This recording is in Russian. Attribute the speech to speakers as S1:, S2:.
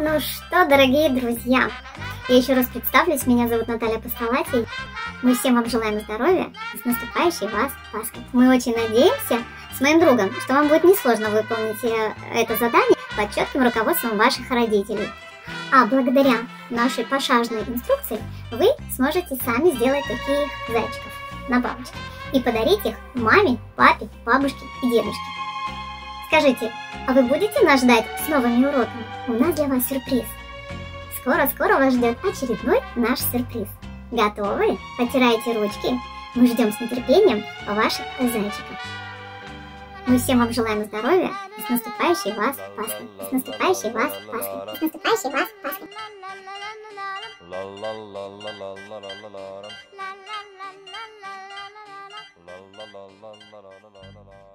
S1: Ну что, дорогие друзья, я еще раз представлюсь, меня зовут Наталья Постолатий. Мы всем вам желаем здоровья и с наступающей вас Пасхой. Мы очень надеемся с моим другом, что вам будет несложно выполнить э, это задание под четким руководством ваших родителей. А благодаря нашей пошажной инструкции вы сможете сами сделать таких зайчиков на палочке и подарить их маме, папе, бабушке и дедушке. Скажите, а вы будете нас ждать с новыми уроками? У нас для вас сюрприз. Скоро-скоро вас ждет очередной наш сюрприз. Готовы? Потирайте ручки. Мы ждем с нетерпением ваших зайчиков. Мы всем вам желаем здоровья и с наступающей вас Пасхой. С наступающей вас Пасхой. С наступающей вас Пасхой.
S2: La la la la la la la la la la la la la